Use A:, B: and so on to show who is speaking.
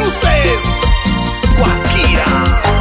A: luces, Guajira.